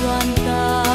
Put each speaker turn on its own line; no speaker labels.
doan ta.